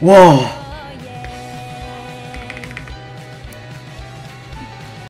Whoa!